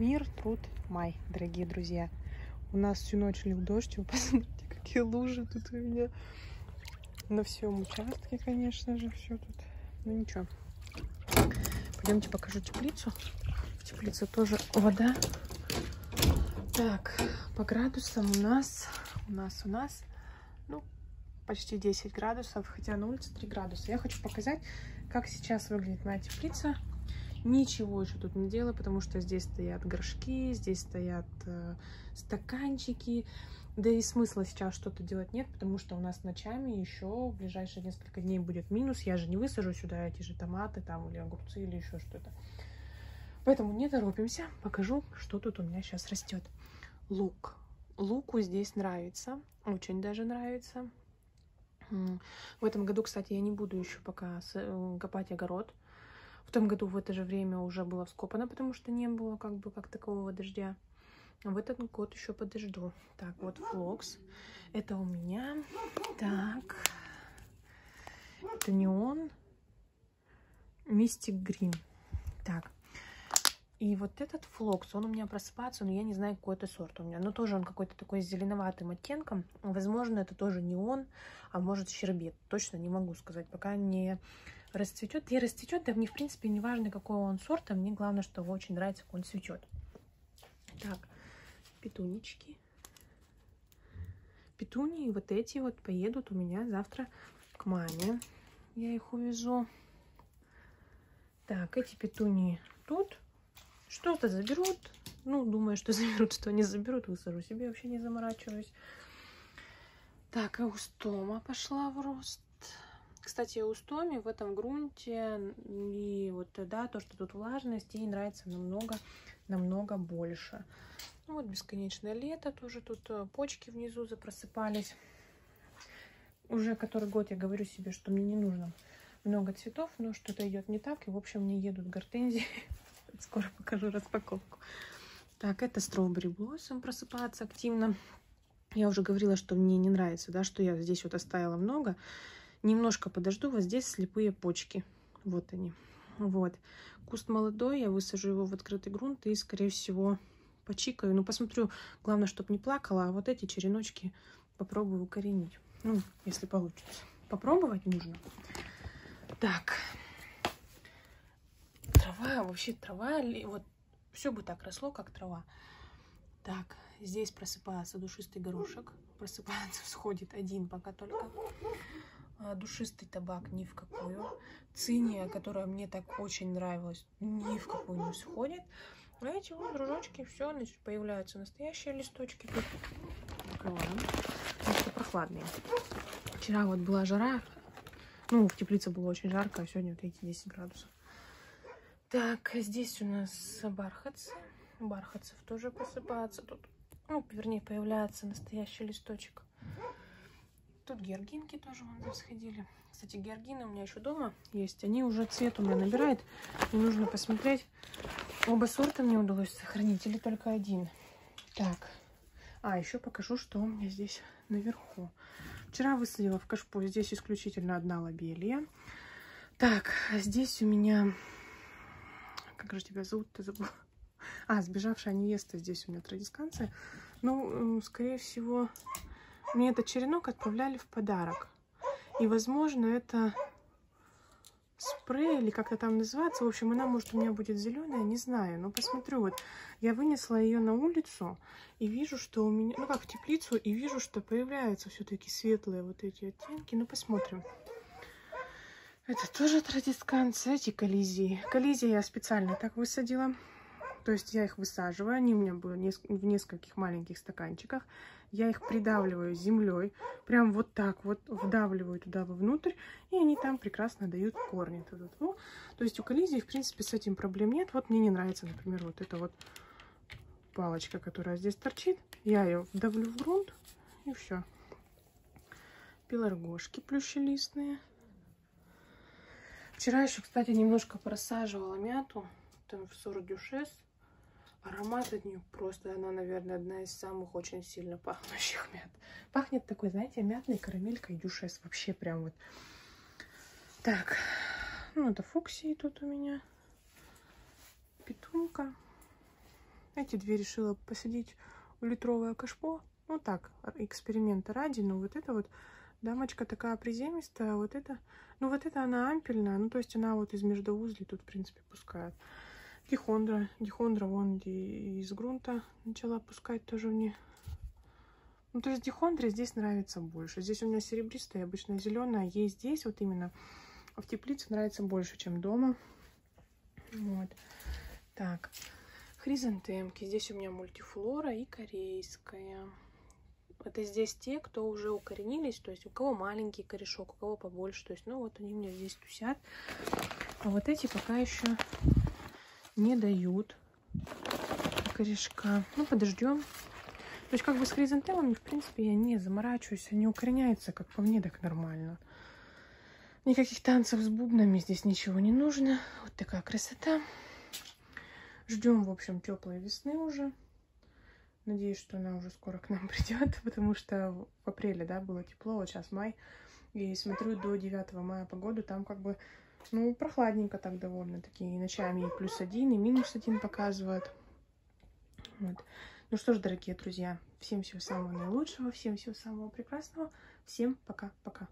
Мир, труд, май, дорогие друзья. У нас всю ночь лил дождь, вы посмотрите, какие лужи тут у меня на всем участке, конечно же, все тут. Ну ничего. Пойдемте покажу теплицу. В теплице тоже вода. Так, по градусам у нас, у нас, у нас, ну, почти 10 градусов, хотя на улице 3 градуса. Я хочу показать, как сейчас выглядит моя теплица. Ничего еще тут не делаю, потому что здесь стоят горшки, здесь стоят э, стаканчики. Да и смысла сейчас что-то делать нет, потому что у нас ночами еще в ближайшие несколько дней будет минус. Я же не высажу сюда эти же томаты там или огурцы или еще что-то. Поэтому не торопимся. Покажу, что тут у меня сейчас растет. Лук. Луку здесь нравится. Очень даже нравится. В этом году, кстати, я не буду еще пока э, копать огород. В том году в это же время уже было вскопано, потому что не было как бы как такового дождя. В этот год еще подожду. Так, вот флокс. Это у меня. Так. Это не он. Mystic Green. Так. И вот этот флокс, он у меня просыпается, но я не знаю, какой это сорт у меня. Но тоже он какой-то такой с зеленоватым оттенком. Возможно, это тоже не он, а может щербет. Точно не могу сказать, пока не расцветет. И расцветет, да мне в принципе не важно, какой он сорт, а мне главное, что очень нравится, как он цветет. Так, петунечки. Петунии вот эти вот поедут у меня завтра к маме. Я их увезу. Так, эти петунии тут. Что-то заберут. Ну, думаю, что заберут, что не заберут. Высажу себе, вообще не заморачиваюсь. Так, и устома пошла в рост. Кстати, устоми в этом грунте и вот да, то, что тут влажность, ей нравится намного, намного больше. Ну, вот бесконечное лето, тоже тут э, почки внизу запросыпались. Уже который год я говорю себе, что мне не нужно много цветов, но что-то идет не так. И, в общем, мне едут гортензии. Скоро покажу распаковку. Так, это Strawberry Blossom просыпается активно. Я уже говорила, что мне не нравится, да, что я здесь вот оставила много. Немножко подожду, вот здесь слепые почки. Вот они. Вот. Куст молодой, я высажу его в открытый грунт и, скорее всего, почикаю. Ну, посмотрю, главное, чтобы не плакала, а вот эти череночки попробую укоренить. Ну, если получится. Попробовать нужно. Так. Трава, вообще трава, вот все бы так росло, как трава. Так, здесь просыпается душистый горошек. Просыпается, всходит один пока только. А, душистый табак ни в какую. Циния, которая мне так очень нравилась, ни в какую не сходит. А эти вот дружочки, все, значит, появляются настоящие листочки. Тут. Потому прохладные. Вчера вот была жара. Ну, в теплице было очень жарко, а сегодня вот эти 10 градусов. Так, здесь у нас бархатцы. Бархатцев тоже посыпается. Тут, ну, вернее, появляется настоящий листочек. Тут георгинки тоже вон сходили. Кстати, георгины у меня еще дома есть. Они уже цвет у меня набирают. И нужно посмотреть, оба сорта мне удалось сохранить или только один. Так, а еще покажу, что у меня здесь наверху. Вчера высадила в кашпо. Здесь исключительно одна лобелья. Так, а здесь у меня... Как же тебя зовут-то забыла? А, сбежавшая невеста здесь у меня традисканция. Ну, скорее всего, мне этот черенок отправляли в подарок. И, возможно, это спрей или как-то там называется. В общем, она, может, у меня будет зеленая, не знаю. Но посмотрю, вот я вынесла ее на улицу и вижу, что у меня, ну как в теплицу, и вижу, что появляются все-таки светлые вот эти оттенки. Ну, посмотрим. Это тоже традисканция, эти коллизии. Коллизии я специально так высадила. То есть я их высаживаю, они у меня были в нескольких маленьких стаканчиках. Я их придавливаю землей, прям вот так вот вдавливаю туда вовнутрь, и они там прекрасно дают корни. Ну, то есть у коллизии, в принципе, с этим проблем нет. Вот мне не нравится, например, вот эта вот палочка, которая здесь торчит. Я ее вдавлю в грунт, и все. Пеларгошки плющелистные. Вчера еще, кстати, немножко просаживала мяту. Там в сорт дюшес. Аромат от нее просто, она, наверное, одна из самых очень сильно пахнущих мят. Пахнет такой, знаете, мятной карамелькой дюшес. Вообще прям вот. Так, ну это фуксии тут у меня. Петунка. Эти две решила посадить в литровое кашпо. Ну так, эксперимента ради. Но вот это вот дамочка такая приземистая. Вот это, ну вот это она ампельная. Ну то есть она вот из междоузлей тут, в принципе, пускает. Дихондра. Дихондра вон из грунта начала пускать тоже мне. Ну, то есть дихондре здесь нравится больше. Здесь у меня серебристая, обычно зеленая. Ей здесь вот именно в теплице нравится больше, чем дома. Вот. Так, хризантемки. Здесь у меня мультифлора и корейская. Это здесь те, кто уже укоренились, то есть у кого маленький корешок, у кого побольше. То есть, ну вот они у меня здесь тусят. А вот эти пока еще не дают корешка. Ну, подождем. То есть, как бы с хризантемами, в принципе, я не заморачиваюсь. Они укореняются, как по мне, так нормально. Никаких танцев с бубнами здесь ничего не нужно. Вот такая красота. Ждем, в общем, теплой весны уже. Надеюсь, что она уже скоро к нам придет, потому что в апреле, да, было тепло, вот сейчас май. И смотрю до 9 мая погоду, там как бы, ну, прохладненько так довольно-таки. И ночами и плюс один, и минус один показывают. Вот. Ну что ж, дорогие друзья, всем всего самого наилучшего, всем всего самого прекрасного. Всем пока-пока.